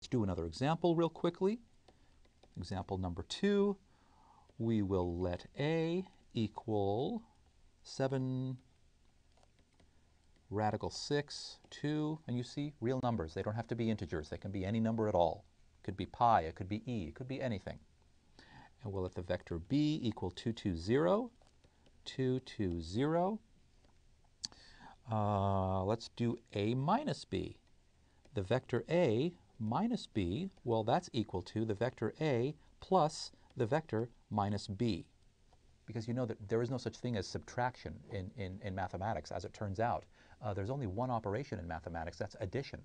Let's do another example real quickly. Example number two, we will let A equal 7 radical 6, 2, and you see real numbers. They don't have to be integers. They can be any number at all. It could be pi, it could be e, it could be anything. And we'll let the vector b equal 2, 2, 0, 2, 2, 0. Uh, let's do a minus b. The vector a minus b, well, that's equal to the vector a plus the vector minus b. Because you know that there is no such thing as subtraction in, in, in mathematics, as it turns out. Uh, there's only one operation in mathematics, that's addition.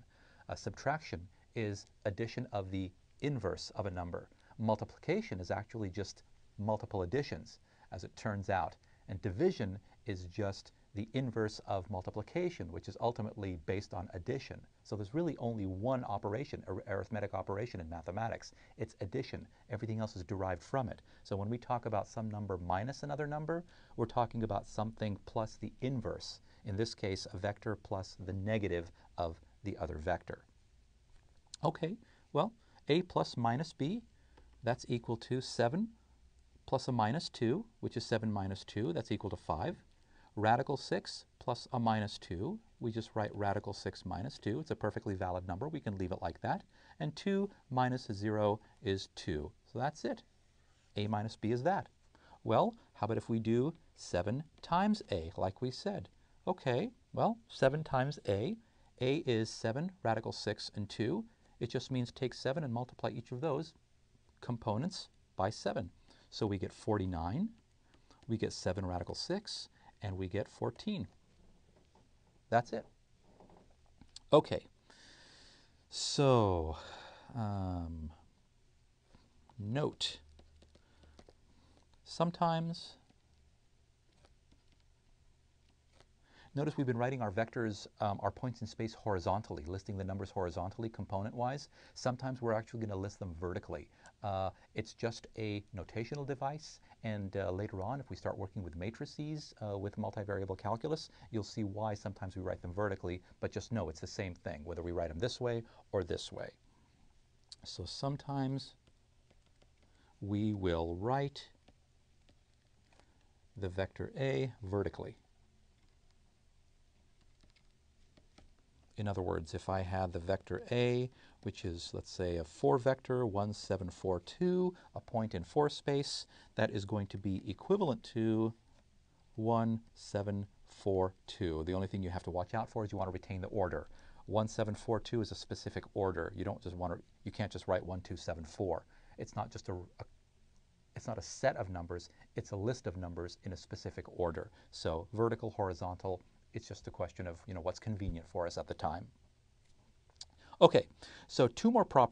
Uh, subtraction is addition of the inverse of a number. Multiplication is actually just multiple additions, as it turns out. And division is just the inverse of multiplication, which is ultimately based on addition. So there's really only one operation, ar arithmetic operation in mathematics. It's addition. Everything else is derived from it. So when we talk about some number minus another number, we're talking about something plus the inverse. In this case, a vector plus the negative of the other vector. Okay, well, a plus minus b, that's equal to 7 plus a minus 2, which is 7 minus 2, that's equal to 5 radical 6 plus a minus 2. We just write radical 6 minus 2. It's a perfectly valid number. We can leave it like that. And 2 minus 0 is 2. So that's it. a minus b is that. Well, how about if we do 7 times a, like we said? Okay, well, 7 times a. a is 7, radical 6, and 2. It just means take 7 and multiply each of those components by 7. So we get 49. We get 7 radical 6 and we get 14. That's it. Okay, so um, note, sometimes, notice we've been writing our vectors, um, our points in space horizontally, listing the numbers horizontally, component-wise. Sometimes we're actually going to list them vertically. Uh, it's just a notational device, and uh, later on, if we start working with matrices uh, with multivariable calculus, you'll see why sometimes we write them vertically, but just know it's the same thing, whether we write them this way or this way. So sometimes we will write the vector A vertically. In other words, if I had the vector A, which is, let's say, a 4 vector, 1, 7, 4, 2, a point in 4 space, that is going to be equivalent to 1, 7, 4, 2. The only thing you have to watch out for is you want to retain the order. 1, 7, 4, 2 is a specific order. You don't just want to, you can't just write 1, 2, 7, 4. It's not just a, a it's not a set of numbers, it's a list of numbers in a specific order. So vertical, horizontal, it's just a question of, you know, what's convenient for us at the time. Okay, so two more properties.